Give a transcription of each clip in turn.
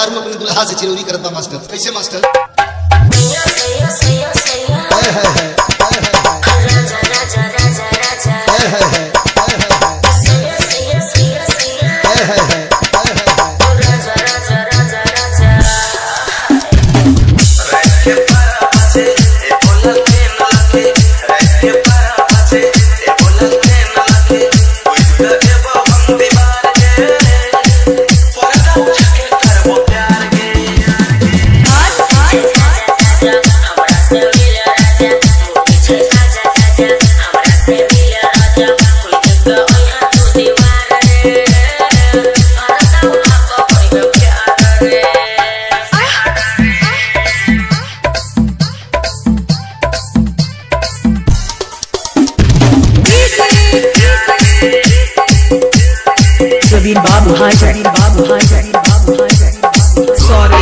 मेहरारू अपने दुल्हा से चिरौरी करत मास्टर। कैसे master? Hi,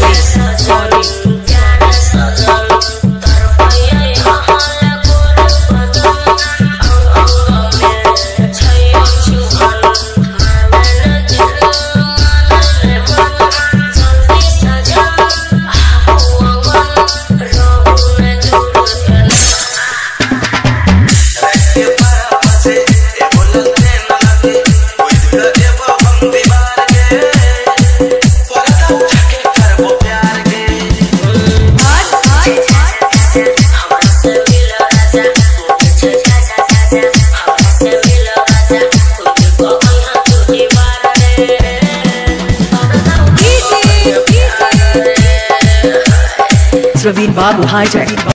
bodies. Praveen Babu High Tech.